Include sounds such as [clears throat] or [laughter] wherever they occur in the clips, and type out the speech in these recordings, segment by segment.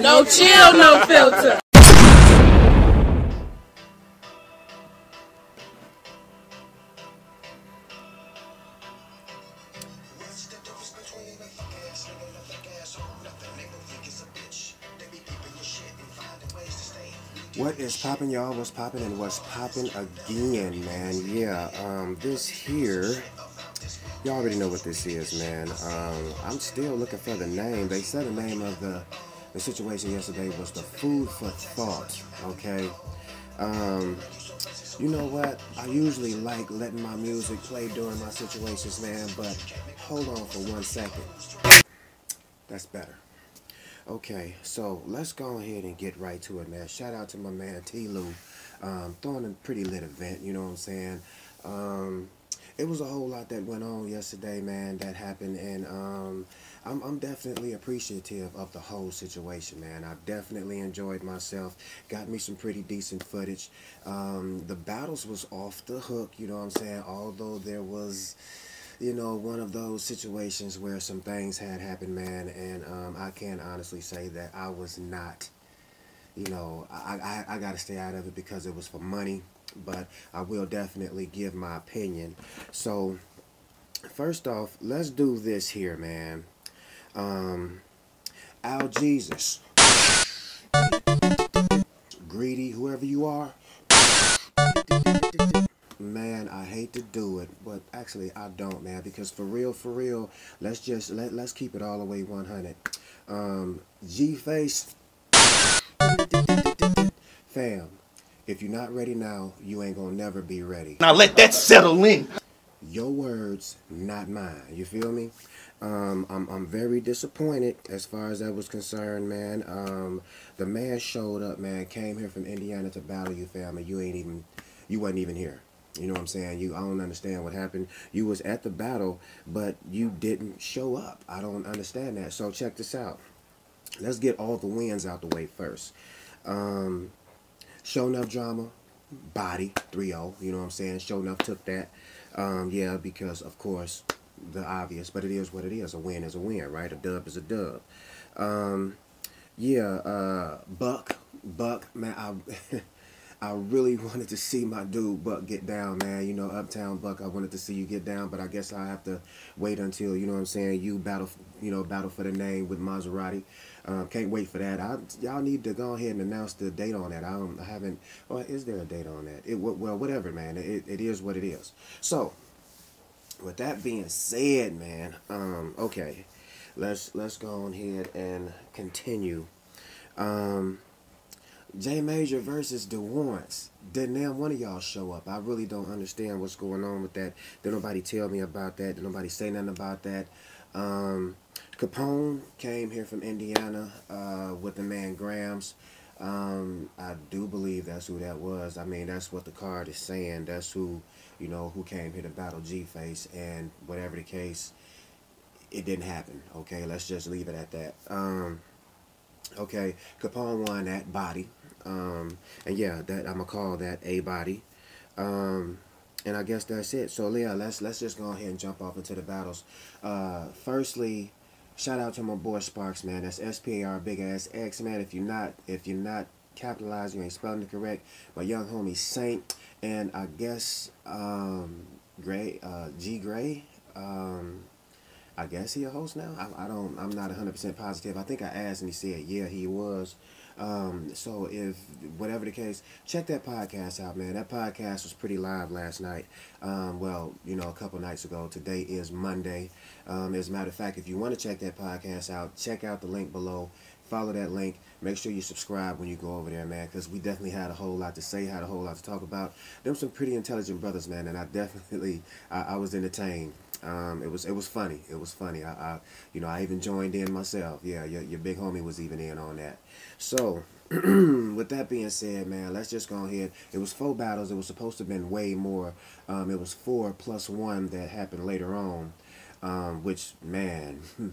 No chill, no filter. What is popping, y'all? What's popping and what's popping again, man? Yeah, um, this here, y'all already know what this is, man. Um, I'm still looking for the name. They said the name of the the situation yesterday was the food for thought. Okay. Um, you know what? I usually like letting my music play during my situations, man. But hold on for one second. That's better. Okay, so let's go ahead and get right to it, man. Shout out to my man T. Lou, um, throwing a pretty lit event. You know what I'm saying? Um, it was a whole lot that went on yesterday, man. That happened, and um, I'm, I'm definitely appreciative of the whole situation, man. I definitely enjoyed myself. Got me some pretty decent footage. Um, the battles was off the hook. You know what I'm saying? Although there was you know, one of those situations where some things had happened, man, and um, I can honestly say that I was not, you know, I, I, I got to stay out of it because it was for money, but I will definitely give my opinion. So, first off, let's do this here, man. Um, Al Jesus, Greedy, whoever you are, man i hate to do it but actually i don't man because for real for real let's just let, let's keep it all the way 100 um g-face. Fam if you're not ready now you ain't gonna never be ready. Now let that settle in your words not mine you feel me um, I'm, I'm very disappointed as far as that was concerned, man. Um, the man showed up, man, came here from Indiana to battle you, family. You ain't even, you wasn't even here. You know what I'm saying? You, I don't understand what happened. You was at the battle, but you didn't show up. I don't understand that. So check this out. Let's get all the wins out the way first. Um, show enough drama, body 3-0. You know what I'm saying? Show enough took that. Um, yeah, because of course the obvious, but it is what it is. A win is a win, right? A dub is a dub. Um, yeah, uh, Buck, Buck, man, I. [laughs] I really wanted to see my dude Buck get down, man. You know, Uptown Buck, I wanted to see you get down, but I guess I have to wait until, you know what I'm saying, you battle, you know, battle for the name with Maserati. Um, can't wait for that. I, y'all need to go ahead and announce the date on that. I, don't, I haven't, well, is there a date on that? It Well, whatever, man. It, it is what it is. So, with that being said, man, um, okay, let's, let's go on ahead and continue. Um, J Major versus DeWarrance. Did now one of y'all show up? I really don't understand what's going on with that. Did nobody tell me about that? Did nobody say nothing about that? Um, Capone came here from Indiana uh, with the man Grams. Um, I do believe that's who that was. I mean, that's what the card is saying. That's who, you know, who came here to battle G-Face. And whatever the case, it didn't happen. Okay, let's just leave it at that. Um, okay, Capone won that body. Um, and yeah, that I'm gonna call that a body. Um, and I guess that's it. So Leah, let's let's just go ahead and jump off into the battles. Uh, firstly, shout out to my boy SparX, man. That's S P A R big ass X, man. If you're not if you're not capitalized, you ain't spelling it correct. My young homie Saynt, and I guess um, Gray, uh, G Gray. Um, I guess he a host now. I, I don't. I'm not 100% positive. I think I asked and he said yeah he was. Um, so if whatever the case, check that podcast out, man. That podcast was pretty live last night. Um, well, you know, a couple nights ago. Today is Monday. Um, as a matter of fact, if you want to check that podcast out, check out the link below. Follow that link. Make sure you subscribe when you go over there, man, because we definitely had a whole lot to say, had a whole lot to talk about. Them some pretty intelligent brothers, man, and I definitely, I, I was entertained. Um, it was it was funny. It was funny. I, I, you know I even joined in myself. Yeah, your, your big homie was even in on that. So [clears throat] with that being said, man, let's just go ahead. It was four battles. It was supposed to have been way more. Um, it was four plus one that happened later on. Um, which man, [laughs]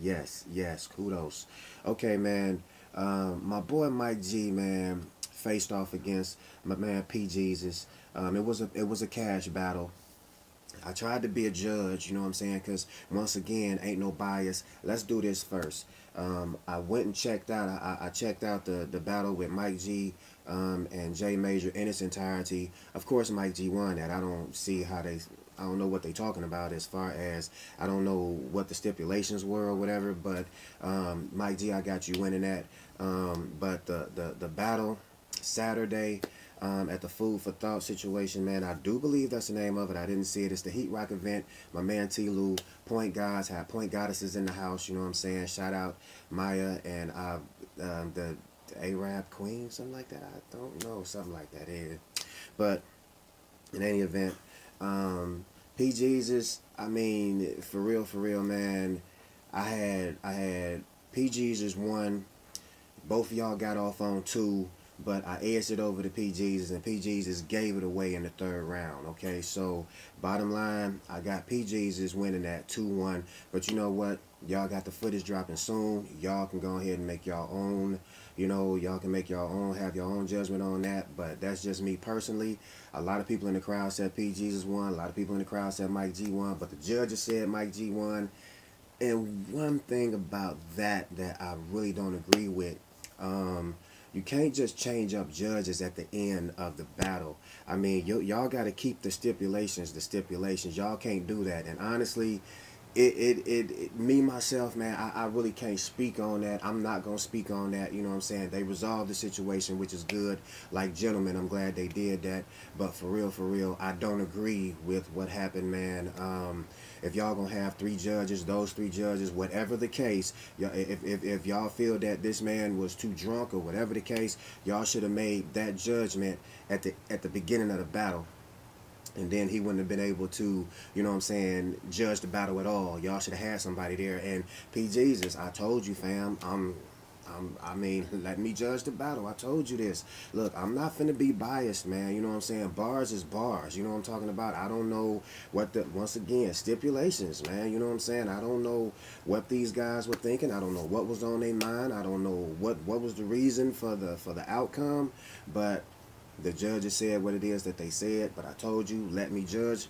yes, yes, kudos. Okay, man. Um, my boy Mike G, man, faced off against my man P Jesus. Um, it was a it was a cash battle. I tried to be a judge, you know what I'm saying? Because once again, ain't no bias. Let's do this first. Um, I went and checked out. I, I checked out the the battle with Mike G um, and J Major in its entirety. Of course, Mike G won that. I don't see how they. I don't know what they're talking about as far as I don't know what the stipulations were or whatever. But um, Mike G, I got you winning that. Um, but the the the battle Saturday um, at the Food for Thought situation, man. I do believe that's the name of it. I didn't see it. It's the Heatrock event. My man T. Lou, Point Gods, had Point Goddesses in the house. You know what I'm saying? Shout out Maya and uh, um, the, Arab Queen, something like that. I don't know, something like that. Yeah. But in any event, um, P. Jesus. I mean, for real, for real, man. I had I had P. Jesus one. Both of y'all got off on two but I edged it over to P. Jesus, and P. Jesus gave it away in the third round. Okay, so bottom line, I got P. Jesus winning that 2-1. But you know what? Y'all got the footage dropping soon. Y'all can go ahead and make y'all own. You know, y'all can make y'all own, have your own judgment on that. But that's just me personally. A lot of people in the crowd said P. Jesus won. A lot of people in the crowd said Mike G won. But the judges said Mike G won. And one thing about that that I really don't agree with. Um, you can't just change up judges at the end of the battle. I mean, y'all got to keep the stipulations, the stipulations. Y'all can't do that. And honestly, it, it, it, it, me myself man I, I really can't speak on that i'm not gonna speak on that you know what i'm saying they resolved the situation which is good like gentlemen i'm glad they did that but for real for real i don't agree with what happened man um, if y'all gonna have three judges those three judges whatever the case if, if, if y'all feel that this man was too drunk or whatever the case y'all should have made that judgment at the at the beginning of the battle and then he wouldn't have been able to, you know what I'm saying, judge the battle at all. Y'all should have had somebody there. And P. Jesus, I told you, fam, I'm I'm, I mean, [laughs] let me judge the battle. I told you this. Look, I'm not finna be biased, man. You know what I'm saying? Bars is bars. You know what I'm talking about? I don't know what the, once again, stipulations, man. You know what I'm saying? I don't know what these guys were thinking. I don't know what was on their mind. I don't know what, what was the reason for the, for the outcome. But the judges said what it is that they said, but I told you, let me judge.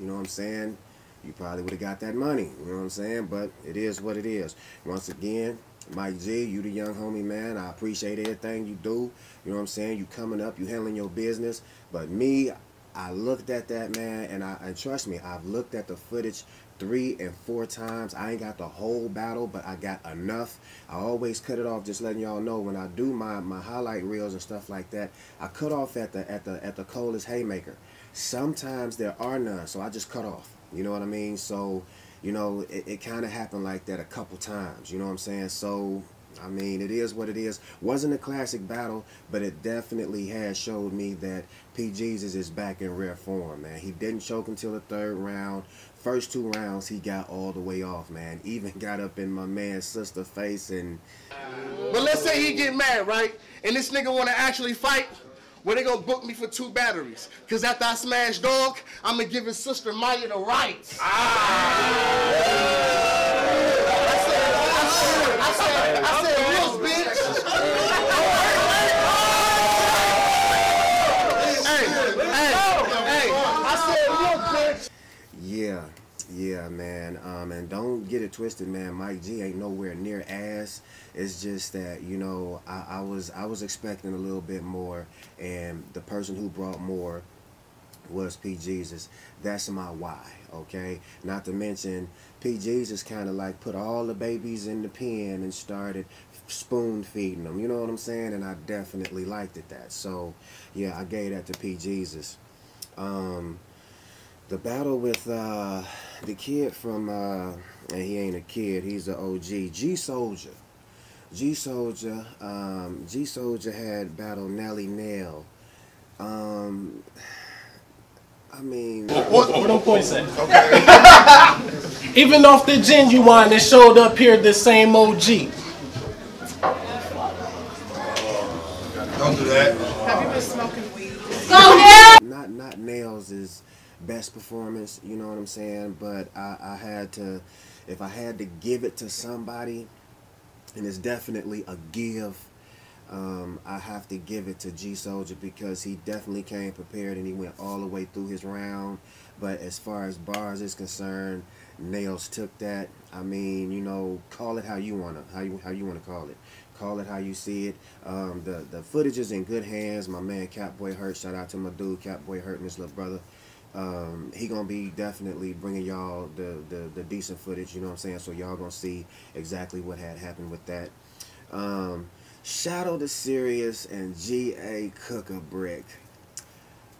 You know what I'm saying? You probably would have got that money. You know what I'm saying? But it is what it is. Once again, Mike G, you the young homie, man. I appreciate everything you do. You know what I'm saying? You coming up, you handling your business. But me, I looked at that, man, and I and trust me, I've looked at the footage three and four times. I ain't got the whole battle, but I got enough. I always cut it off, just letting y'all know when I do my, my highlight reels and stuff like that, I cut off at the at the at the coldest haymaker. Sometimes there are none, so I just cut off. You know what I mean? So, you know, it, it kind of happened like that a couple times. You know what I'm saying? So I mean, it is what it is. Wasn't a classic battle, but it definitely has showed me that P. Jesus is back in rare form, man. He didn't choke until the third round. First two rounds, he got all the way off, man. Even [laughs] got up in my man's sister face and... But let's say he get mad, right? And this nigga want to actually fight. Well, they gonna book me for two batteries. Cause after I smash dog, I'm gonna give his sister Maya the rights. Ah! I said, I said, I Wills, bitch. [laughs] hey, hey, hey, I said, bitch. Yeah. Yeah, man. Um, and don't get it twisted, man. Mike G ain't nowhere near ass. It's just that you know I, I was I was expecting a little bit more, and the person who brought more was P. Jesus. That's my why, okay? Not to mention, P. Jesus kind of like put all the babies in the pen and started spoon feeding them. You know what I'm saying? And I definitely liked it that. So, yeah, I gave that to P. Jesus. Um, the battle with uh, the kid from, uh, and he ain't a kid, he's the OG, G Soldier. G Soldier, um, G Soldier had battled Nelly Nail. Um, I mean, what, what them points at? Okay. Even off the genuine, it showed up here the same OG. Don't do that. Have you been smoking weed? Go ahead. Not not nails is best performance. You know what I'm saying? But I, I had to, if I had to give it to somebody, and it's definitely a give. um, I have to give it to G Soldier because he definitely came prepared and he went all the way through his round. But as far as bars is concerned, Nails took that. I mean, you know, call it how you wanna, how you how you wanna call it. Call it how you see it. Um, the the footage is in good hands. My man Catboy Hurt. Shout out to my dude Catboy Hurt and his little brother. Um, he gonna be definitely bringing y'all the, the the decent footage. You know what I'm saying? So y'all gonna see exactly what had happened with that. Um, Chadoe da Cerious and G.A. Cooker Brick.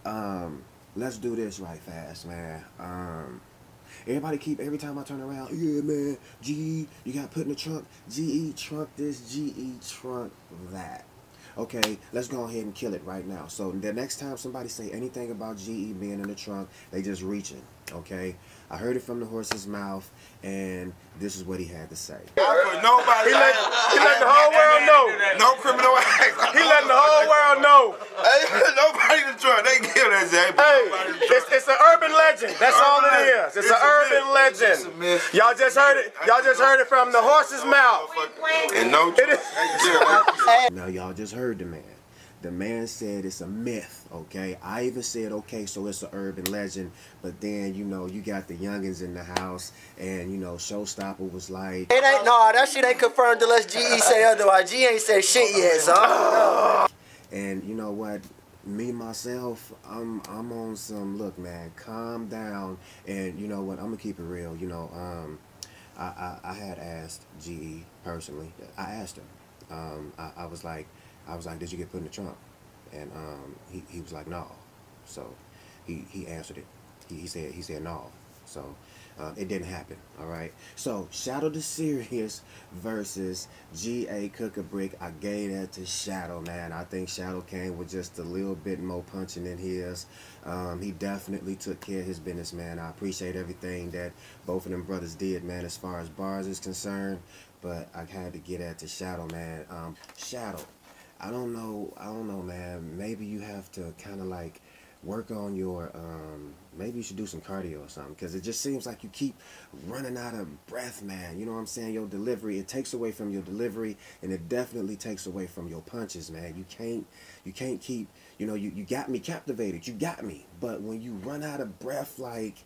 Um, let's do this right fast, man. Um, everybody keep, every time I turn around, yeah, man, GE, you got put in the trunk. GE trunk this, GE trunk that. Okay, let's go ahead and kill it right now. So the next time somebody say anything about GE being in the trunk, they just reaching. Okay, I heard it from the horse's mouth, and this is what he had to say. Nobody. He let, he let the whole world know. No criminal acts. He letting the whole world know. Hey, nobody in the trunk. They kill that Zay. Hey, it's, it's an urban legend. That's all it is. It's, It's an urban myth. It's a legend. myth. Y'all just heard it. Y'all just heard it from the horse's mouth. And no It is. [laughs] Now y'all just heard the man. The man said it's a myth, okay? I even said, okay, so it's an urban legend. But then, you know, you got the youngins in the house, and, you know, Showstopper was like, It ain't no, that shit ain't confirmed unless GE say otherwise. G ain't said shit yet, son. and you know what? Me myself, I'm I'm on some look, man. Calm down, and you know what? I'm gonna keep it real. You know, um, I I, I had asked GE personally. I asked him. Um, I, I was like, I was like, did you get put in the trunk? And um, he he was like, no. So he he answered it. He, he said he said no. So uh, it didn't happen. All right. So Chadoe da Cerious versus G.A. Cooker Brick. I gave that to Chadoe, man. I think Chadoe came with just a little bit more punching than his. Um, he definitely took care of his business, man. I appreciate everything that both of them brothers did, man, as far as bars is concerned. But I had to get at to Chadoe, man. Um, Chadoe, I don't know. I don't know, man. Maybe you have to kind of like work on your um maybe you should do some cardio or something because it just seems like you keep running out of breath man you know what i'm saying your delivery it takes away from your delivery and it definitely takes away from your punches man you can't you can't keep you know you, you got me captivated you got me but when you run out of breath like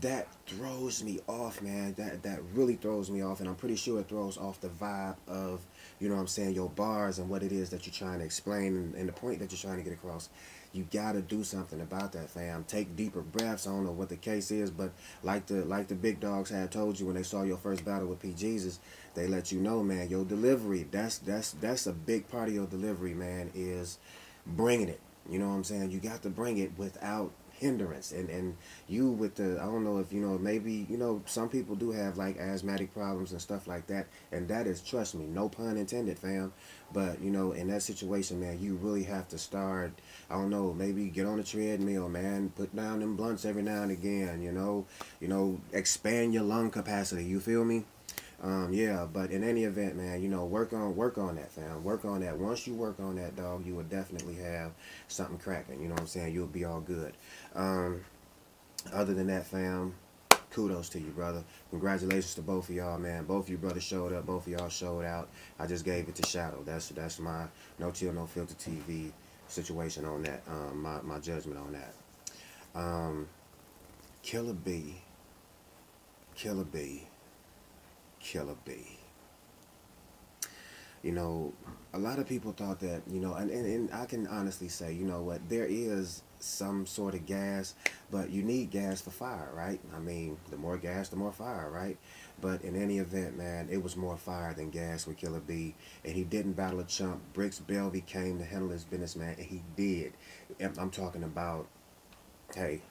that throws me off man. That that really throws me off and i'm pretty sure it throws off the vibe of you know what i'm saying your bars and what it is that you're trying to explain and, and the point that you're trying to get across. You gotta do something about that fam. Take deeper breaths. I don't know what the case is but like the like the big dogs had told you when they saw your first battle with p jesus they let you know man your delivery that's that's that's a big part of your delivery man is bringing it. You know what i'm saying? You got to bring it without hindrance. And and you with the i don't know if you know maybe you know some people do have like asthmatic problems and stuff like that. And that is trust me no pun intended fam. But you know in that situation man you really have to start i don't know maybe get on the treadmill man. Put down them blunts every now and again you know. You know expand your lung capacity. You feel me um, yeah, but in any event, man, you know, work on work on that, fam. Work on that. Once you work on that, dog, you will definitely have something cracking. You know what I'm saying? You'll be all good. Um, other than that, fam, kudos to you, brother. Congratulations to both of y'all, man. Both of you brothers showed up. Both of y'all showed out. I just gave it to Chadoe. That's that's my no chill, no filter TV situation on that. Um, my my judgment on that. Um, Killer B. Killer B. Killer B. You know, a lot of people thought that, you know, and, and, and I can honestly say, you know what, there is some sort of gas, but you need gas for fire, right? I mean, the more gas, the more fire, right? But in any event, man, it was more fire than gas with Killer B. And he didn't battle a chump. Bricks Belvy came to handle his business, man, and he did. I'm talking about, hey,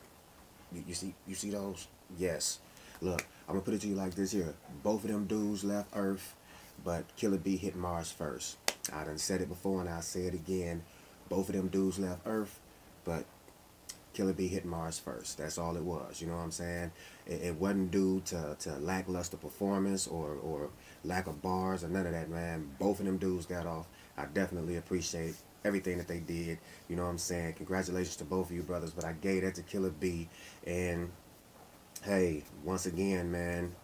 you, you see you see those? Yes. Look, I'm gonna put it to you like this here. Both of them dudes left Earth, but Killer B hit Mars first. I done said it before and I'll say it again. Both of them dudes left Earth, but Killer B hit Mars first. That's all it was. You know what I'm saying? It, it wasn't due to, to lackluster performance or, or lack of bars or none of that, man. Both of them dudes got off. I definitely appreciate everything that they did. You know what I'm saying? Congratulations to both of you brothers. But I gave that to Killer B. And hey, once again, man,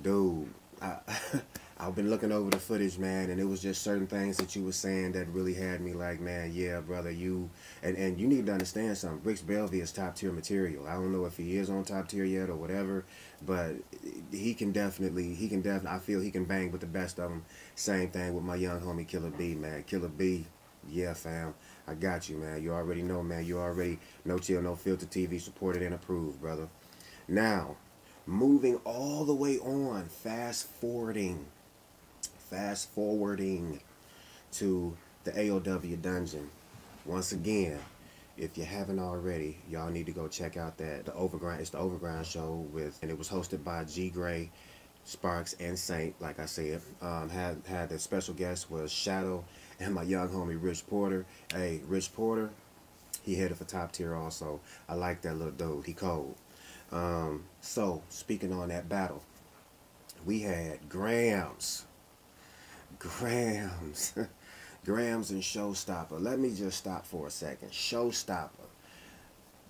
dude, I, [laughs] I've been looking over the footage, man, and it was just certain things that you were saying that really had me like, man, yeah, brother, you and and you need to understand something. Bricks Belvy is top tier material. I don't know if he is on top tier yet or whatever, but he can definitely, he can definitely. I feel he can bang with the best of them. Same thing with my young homie Killer B, man. Killer B, yeah, fam. I got you, man. You already know, man. You already no chill, no filter TV supported and approved, brother. Now, moving all the way on, fast forwarding fast forwarding to the AOW dungeon. Once again, if you haven't already, y'all need to go check out that the Overgrind. It's the Overgrind show with, and it was hosted by G Gray, SparX, and Saynt. Like I said, um, had had the special guest was Chadoe and my young homie Rich Porter. Hey, Rich Porter, he headed for top tier also. I like that little dude. He cold. Um, so speaking on that battle, we had Grams Grams. [laughs] Grams and Showstopper. Let me just stop for a second. Showstopper.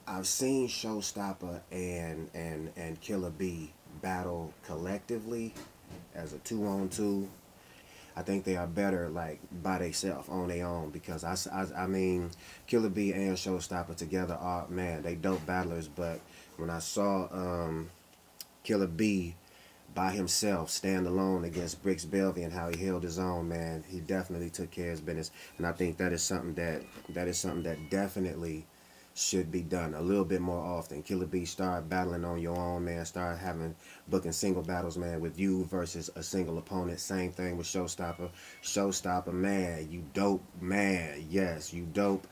I've seen Showstopper and and and Killer B battle collectively as a two on two. I think they are better like by themselves on their own because I, I, I mean Killer B and Showstopper together are man they dope battlers but when I saw um, Killer B by himself, stand alone against Bricks Belvy and how he held his own, man, he definitely took care of his business. And I think that is something that that is something that definitely should be done a little bit more often. Killer B, start battling on your own, man. Start having booking single battles, man, with you versus a single opponent. Same thing with Showstopper. Showstopper, man, you dope, man. Yes, you dope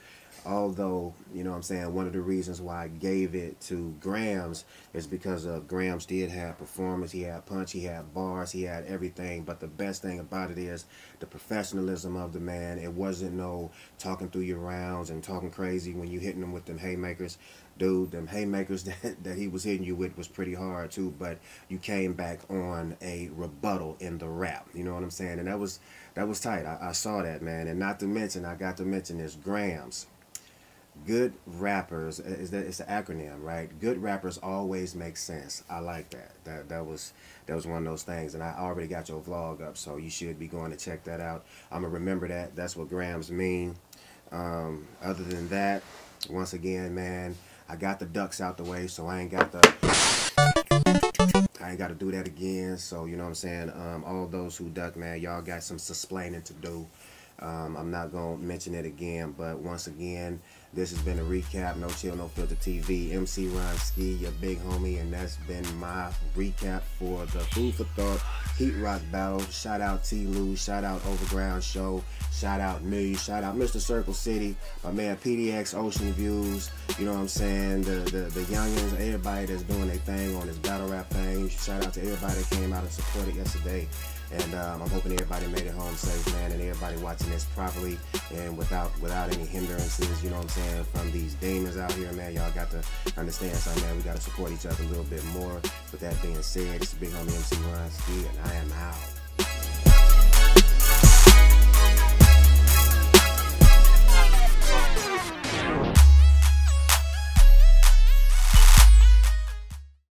although you know what I'm saying one of the reasons why I gave it to Grams is because of Grams did have performance he had punch he had bars he had everything. But the best thing about it is the professionalism of the man. It wasn't no talking through your rounds and talking crazy when you hitting them with them haymakers. Dude them haymakers [laughs] that, that he was hitting you with was pretty hard too. But you came back on a rebuttal in the rap. You know what I'm saying? And that was that was tight. I, I saw that man. And not to mention I got to mention this Grams good rappers is that it's an acronym right? Good rappers always make sense. I like that. That that was that was one of those things. And i already got your vlog up so you should be going to check that out. I'm gonna remember that. That's what grams mean. Um, other than that once again man i got the ducks out the way so i ain't got the I ain't got to do that again. So, you know what I'm saying? Um, all those who duck, man, y'all got some explaining to do. Um, I'm not going to mention it again, but once again, this has been a recap, No Chill, No Filter TV. MC Ron-Skii, your big homie, and that's been my recap for the Food for Thought Heatrock Battle. Shout out T. Lou, shout out Overgrind Show, shout out me, shout out Mr. Circle City, my man PDX Ocean Views, you know what I'm saying? The, the, the youngins, everybody that's doing their thing on this battle rap thing. Shout out to everybody that came out and supported yesterday. And um, I'm hoping everybody made it home safe, man, and everybody watching this properly and without without any hindrances, you know what I'm saying, from these demons out here, man. Y'all got to understand something, man. We got to support each other a little bit more. With that being said, it's Big Homie MC Ron-Skii, and I am out.